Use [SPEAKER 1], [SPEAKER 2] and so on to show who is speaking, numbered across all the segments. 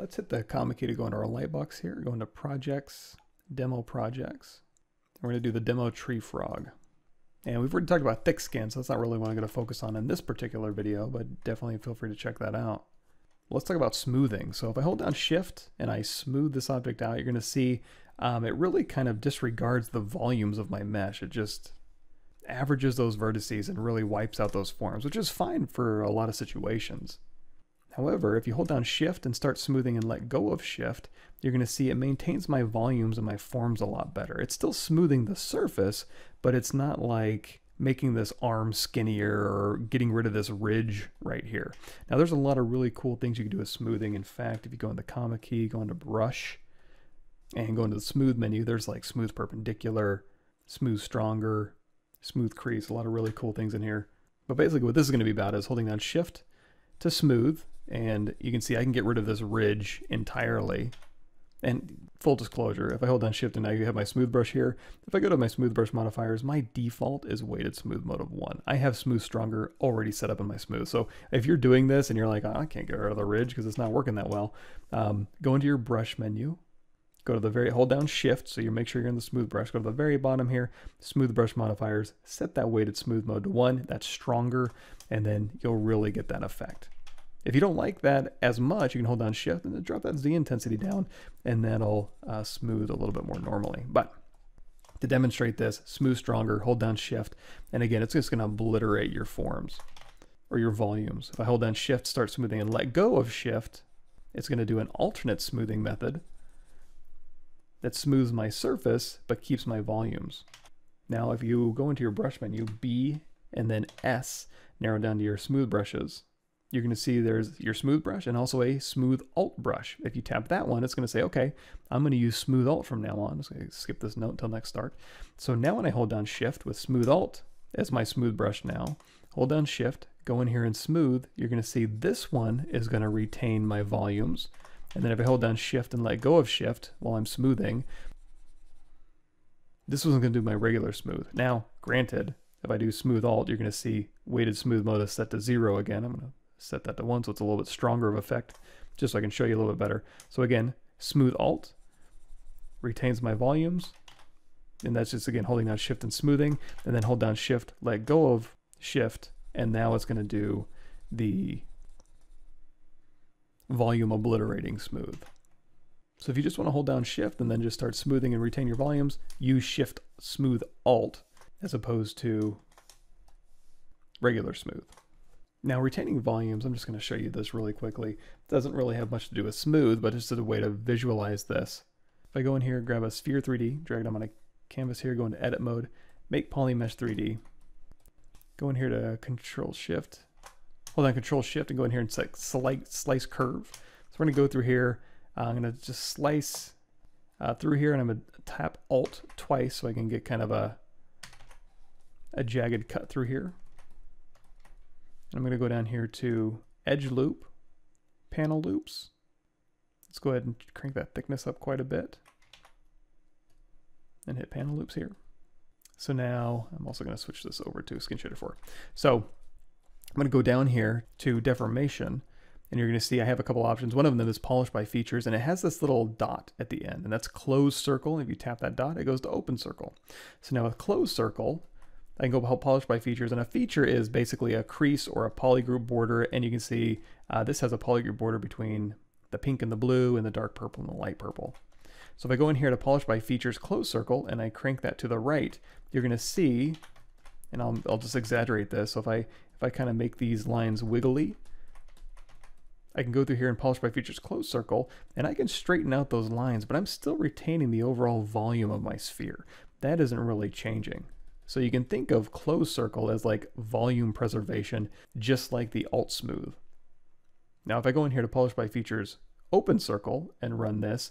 [SPEAKER 1] Let's hit the comma key to go into our lightbox here, go into projects, demo projects. We're going to do the demo tree frog. And we've already talked about thick skin, so that's not really what I'm to focus on in this particular video, but definitely feel free to check that out. Let's talk about smoothing. So if I hold down shift and I smooth this object out, you're going to see um, it really kind of disregards the volumes of my mesh. It just averages those vertices and really wipes out those forms, which is fine for a lot of situations. However, if you hold down shift and start smoothing and let go of shift, you're going to see it maintains my volumes and my forms a lot better. It's still smoothing the surface, but it's not like making this arm skinnier or getting rid of this ridge right here. Now there's a lot of really cool things you can do with smoothing. In fact, if you go into comma key, go into brush, and go into the smooth menu, there's like smooth perpendicular, smooth stronger, smooth crease, a lot of really cool things in here. But basically what this is going to be about is holding down shift to smooth and you can see I can get rid of this ridge entirely. And full disclosure, if I hold down shift and now you have my smooth brush here, if I go to my smooth brush modifiers, my default is weighted smooth mode of one. I have smooth stronger already set up in my smooth. So if you're doing this and you're like, oh, I can't get rid of the ridge because it's not working that well, um, go into your brush menu, go to the very, hold down shift so you make sure you're in the smooth brush, go to the very bottom here, smooth brush modifiers, set that weighted smooth mode to one, that's stronger, and then you'll really get that effect. If you don't like that as much, you can hold down shift and drop that Z intensity down and that'll uh, smooth a little bit more normally. But to demonstrate this, smooth stronger, hold down shift. And again, it's just gonna obliterate your forms or your volumes. If I hold down shift, start smoothing and let go of shift, it's gonna do an alternate smoothing method that smooths my surface but keeps my volumes. Now, if you go into your brush menu, B and then S, narrow down to your smooth brushes, you're going to see there's your smooth brush and also a smooth alt brush. If you tap that one, it's going to say, okay, I'm going to use smooth alt from now on. I'm going to skip this note until next start. So now when I hold down shift with smooth alt as my smooth brush now, hold down shift, go in here and smooth, you're going to see this one is going to retain my volumes. And then if I hold down shift and let go of shift while I'm smoothing, this wasn't going to do my regular smooth. Now, granted, if I do smooth alt, you're going to see weighted smooth mode is set to zero again. I'm going to set that to one so it's a little bit stronger of effect, just so I can show you a little bit better. So again, smooth alt retains my volumes, and that's just again holding down shift and smoothing, and then hold down shift, let go of shift, and now it's going to do the volume obliterating smooth. So if you just want to hold down shift and then just start smoothing and retain your volumes, use shift smooth alt as opposed to regular smooth. Now retaining volumes, I'm just going to show you this really quickly. It doesn't really have much to do with smooth, but just as a way to visualize this. If I go in here, grab a sphere 3D, drag it on my canvas here, go into edit mode, make polymesh 3D, go in here to control shift, hold on control shift and go in here and select slice, slice curve. So we're going to go through here. Uh, I'm going to just slice uh, through here and I'm going to tap alt twice so I can get kind of a, a jagged cut through here. I'm going to go down here to edge loop, panel loops. Let's go ahead and crank that thickness up quite a bit and hit panel loops here. So now I'm also going to switch this over to Skin Shader 4. So I'm going to go down here to deformation and you're going to see I have a couple options. One of them is polish by features and it has this little dot at the end and that's closed circle. If you tap that dot, it goes to open circle. So now with closed circle, I can go help polish by features, and a feature is basically a crease or a polygroup border, and you can see uh, this has a polygroup border between the pink and the blue and the dark purple and the light purple. So if I go in here to polish by features close circle and I crank that to the right, you're going to see, and I'll, I'll just exaggerate this, so if I, if I kind of make these lines wiggly, I can go through here and polish by features close circle, and I can straighten out those lines, but I'm still retaining the overall volume of my sphere. That isn't really changing. So you can think of closed circle as like volume preservation, just like the alt smooth. Now, if I go in here to polish by features open circle and run this,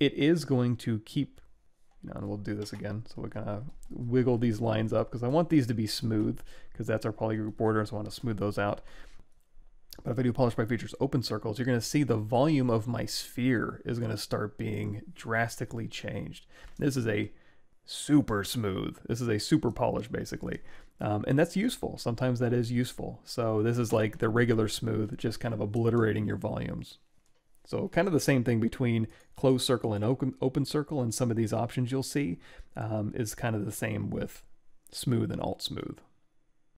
[SPEAKER 1] it is going to keep, you know, and we'll do this again. So we're gonna wiggle these lines up because I want these to be smooth because that's our polygroup border, so I want to smooth those out. But if I do polish by features open circles, you're going to see the volume of my sphere is going to start being drastically changed. This is a super smooth. This is a super polish basically. Um, and that's useful. Sometimes that is useful. So this is like the regular smooth, just kind of obliterating your volumes. So kind of the same thing between closed circle and open, open circle and some of these options you'll see um, is kind of the same with smooth and alt smooth.